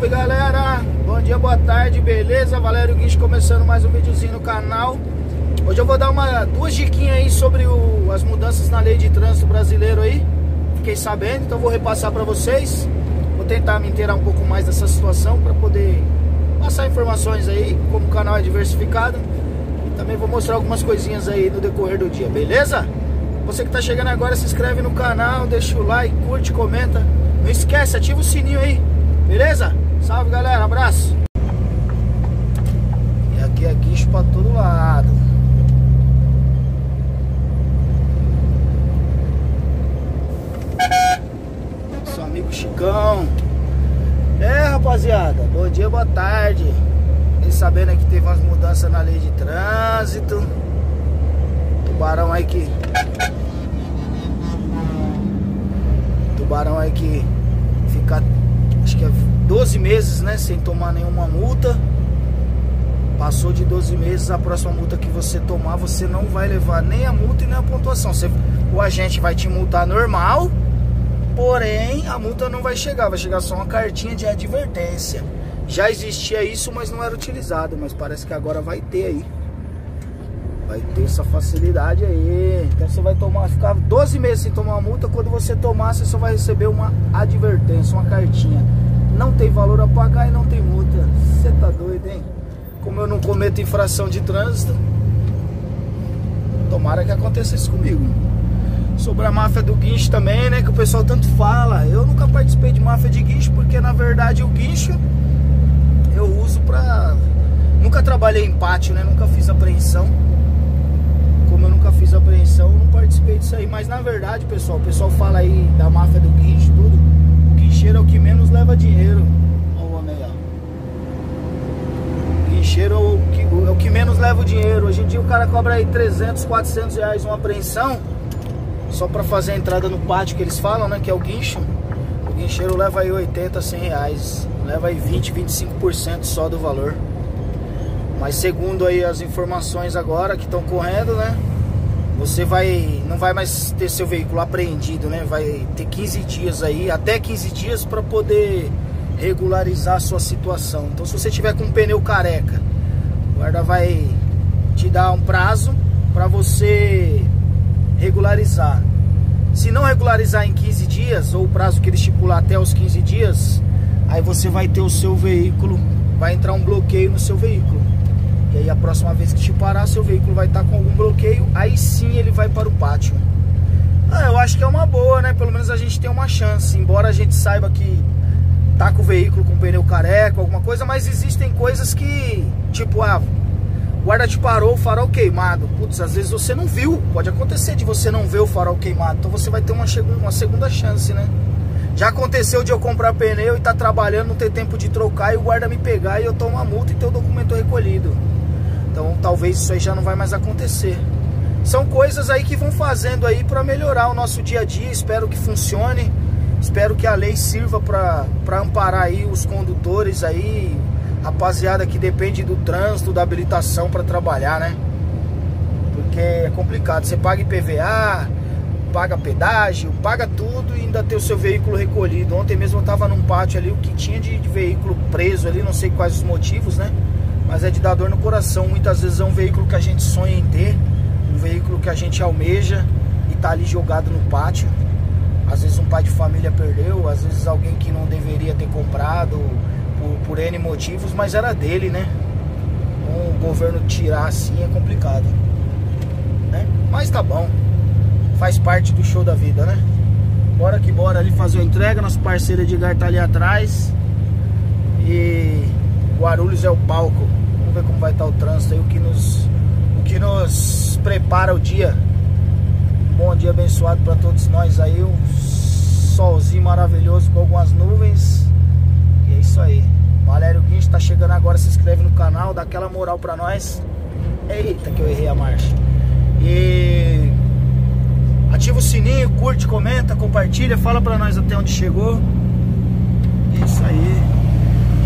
Salve galera, bom dia, boa tarde, beleza? Valério Guincho começando mais um videozinho no canal Hoje eu vou dar uma, duas diquinhas aí sobre o, as mudanças na lei de trânsito brasileiro aí Fiquei sabendo, então vou repassar para vocês Vou tentar me inteirar um pouco mais dessa situação para poder passar informações aí Como o canal é diversificado também vou mostrar algumas coisinhas aí no decorrer do dia, beleza? Você que está chegando agora, se inscreve no canal, deixa o like, curte, comenta Não esquece, ativa o sininho aí Beleza? Salve galera, abraço. E aqui é guincho pra todo lado. Seu amigo Chicão. É rapaziada, bom dia, boa tarde. E sabendo que teve umas mudanças na lei de trânsito. Tubarão aí que. Tubarão aí que fica acho que é 12 meses, né, sem tomar nenhuma multa. Passou de 12 meses, a próxima multa que você tomar, você não vai levar nem a multa e nem a pontuação. Você, o agente vai te multar normal, porém a multa não vai chegar, vai chegar só uma cartinha de advertência. Já existia isso, mas não era utilizado, mas parece que agora vai ter aí. Vai ter essa facilidade aí. Então você vai tomar, ficar 12 meses sem tomar multa. Quando você tomar, você só vai receber uma advertência, uma cartinha. Não tem valor a pagar e não tem multa. Você tá doido, hein? Como eu não cometo infração de trânsito, tomara que aconteça isso comigo. Sobre a máfia do guincho também, né? Que o pessoal tanto fala. Eu nunca participei de máfia de guincho, porque na verdade o guincho eu uso pra. Nunca trabalhei em pátio, né? Nunca fiz apreensão como eu nunca fiz apreensão, não participei disso aí. Mas na verdade, pessoal, o pessoal fala aí da máfia do guincho, tudo. O guincheiro é o que menos leva dinheiro. Olha o homem aí, ó. O guincheiro é o, que, é o que menos leva o dinheiro. Hoje em dia o cara cobra aí 300, 400 reais uma apreensão. Só pra fazer a entrada no pátio que eles falam, né? Que é o guincho. O guincheiro leva aí 80, 100 reais. Leva aí 20, 25% só do valor. Mas segundo aí as informações agora que estão correndo, né? Você vai não vai mais ter seu veículo apreendido, né? Vai ter 15 dias aí, até 15 dias para poder regularizar a sua situação. Então se você tiver com um pneu careca, o guarda vai te dar um prazo para você regularizar. Se não regularizar em 15 dias, ou o prazo que ele estipular até os 15 dias, aí você vai ter o seu veículo, vai entrar um bloqueio no seu veículo. E aí a próxima vez que te parar, seu veículo vai estar com algum bloqueio, aí sim ele vai para o pátio. Ah, eu acho que é uma boa, né? Pelo menos a gente tem uma chance. Embora a gente saiba que tá com o veículo com pneu careca, alguma coisa, mas existem coisas que, tipo, ah, guarda te parou, o farol queimado. Putz, às vezes você não viu. Pode acontecer de você não ver o farol queimado. Então você vai ter uma, uma segunda chance, né? Já aconteceu de eu comprar pneu e tá trabalhando, não ter tempo de trocar e o guarda me pegar e eu tomo uma multa e ter o documento recolhido. Então talvez isso aí já não vai mais acontecer. São coisas aí que vão fazendo aí para melhorar o nosso dia a dia. Espero que funcione. Espero que a lei sirva para amparar aí os condutores aí, rapaziada que depende do trânsito, da habilitação para trabalhar, né? Porque é complicado. Você paga IPVA, paga pedágio, paga tudo e ainda tem o seu veículo recolhido. Ontem mesmo eu tava num pátio ali, o que tinha de, de veículo preso ali, não sei quais os motivos, né? mas é de dar dor no coração. Muitas vezes é um veículo que a gente sonha em ter, um veículo que a gente almeja e tá ali jogado no pátio. Às vezes um pai de família perdeu, às vezes alguém que não deveria ter comprado por, por N motivos, mas era dele, né? O governo tirar assim é complicado. Né? Mas tá bom. Faz parte do show da vida, né? Bora que bora ali fazer a entrega. Nosso parceiro Edgar tá ali atrás. E Guarulhos é o palco. Vamos ver como vai estar o trânsito aí, o que nos, o que nos prepara o dia. Dia abençoado para todos nós aí, um solzinho maravilhoso com algumas nuvens. E é isso aí. Valério Guincho está chegando agora, se inscreve no canal, dá aquela moral para nós. Eita que eu errei a marcha. E ativa o sininho, curte, comenta, compartilha, fala para nós até onde chegou. É isso aí.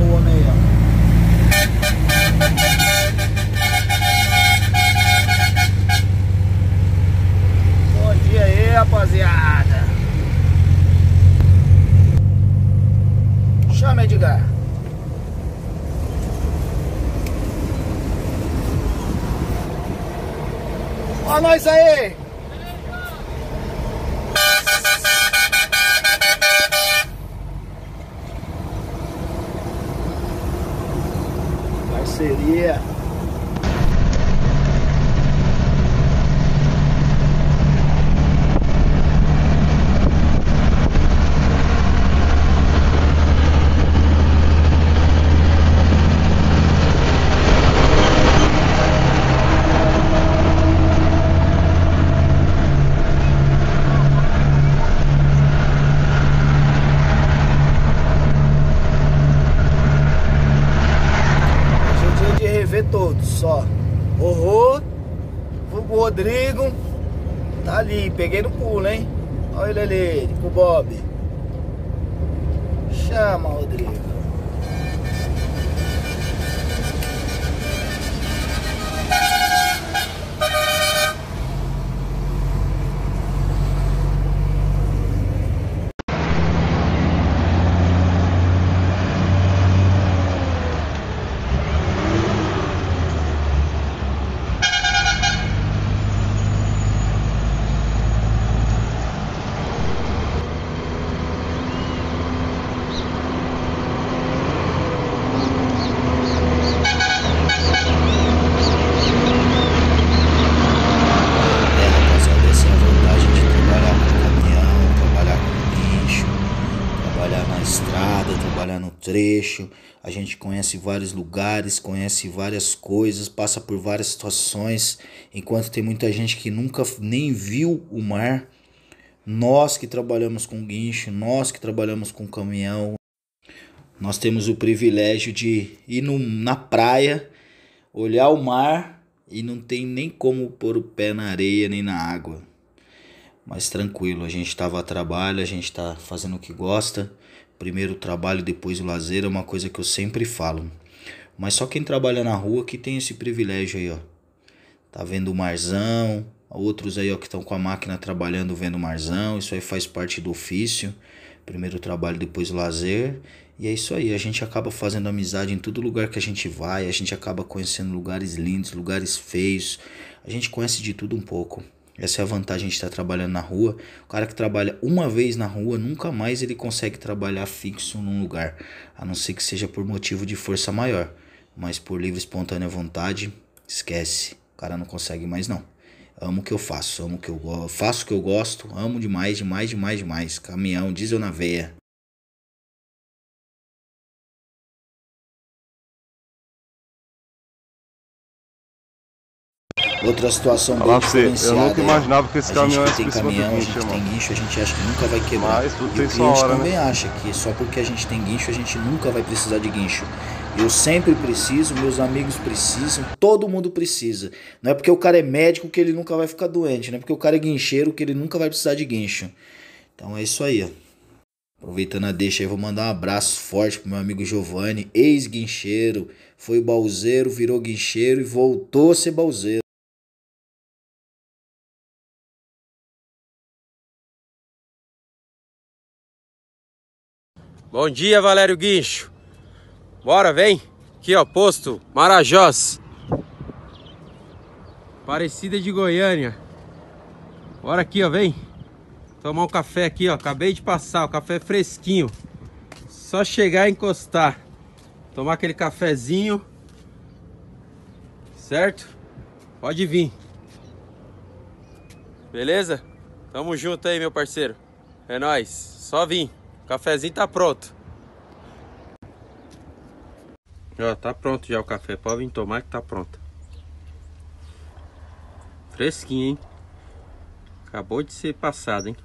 O homem ó. dia aí, rapaziada. Chama, Edgar. Olha nós aí. Parceria. Rodrigo, tá ali, peguei no pulo, hein? Olha ele ali, com o Bob. Chama, Rodrigo. Trecho, a gente conhece vários lugares, conhece várias coisas, passa por várias situações, enquanto tem muita gente que nunca nem viu o mar. Nós que trabalhamos com guincho, nós que trabalhamos com caminhão, nós temos o privilégio de ir no, na praia, olhar o mar e não tem nem como pôr o pé na areia nem na água. Mas tranquilo, a gente estava a trabalho, a gente está fazendo o que gosta Primeiro o trabalho, depois o lazer é uma coisa que eu sempre falo. Mas só quem trabalha na rua que tem esse privilégio aí, ó. Tá vendo o marzão, outros aí, ó, que estão com a máquina trabalhando vendo o marzão, isso aí faz parte do ofício. Primeiro o trabalho, depois o lazer. E é isso aí, a gente acaba fazendo amizade em todo lugar que a gente vai, a gente acaba conhecendo lugares lindos, lugares feios. A gente conhece de tudo um pouco. Essa é a vantagem de estar trabalhando na rua. O cara que trabalha uma vez na rua, nunca mais ele consegue trabalhar fixo num lugar, a não ser que seja por motivo de força maior. Mas por livre espontânea vontade, esquece. O cara não consegue mais não. Amo o que eu faço, amo o que eu faço o que eu gosto, amo demais, demais, demais, demais. Caminhão, diesel na veia. Outra situação Falar bem. Eu nunca imaginava que esse a caminhão gente tem caminhão, guincho, a gente tem guincho, a gente acha que nunca vai quebrar. Mas e o cliente hora, também né? acha que só porque a gente tem guincho, a gente nunca vai precisar de guincho. Eu sempre preciso, meus amigos precisam, todo mundo precisa. Não é porque o cara é médico que ele nunca vai ficar doente, não é porque o cara é guincheiro que ele nunca vai precisar de guincho. Então é isso aí, ó. Aproveitando a deixa aí, vou mandar um abraço forte pro meu amigo Giovanni, ex-guincheiro. Foi balzeiro, virou guincheiro e voltou a ser balzeiro. Bom dia, Valério Guincho. Bora, vem. Aqui, ó, posto Marajós. Parecida de Goiânia. Bora aqui, ó, vem. Tomar um café aqui, ó. Acabei de passar, o café fresquinho. Só chegar e encostar. Tomar aquele cafezinho. Certo? Pode vir. Beleza? Tamo junto aí, meu parceiro. É nóis. Só vir. O cafezinho tá pronto. Ó, tá pronto já o café. Pode vir tomar que tá pronto. Fresquinho, hein? Acabou de ser passado, hein?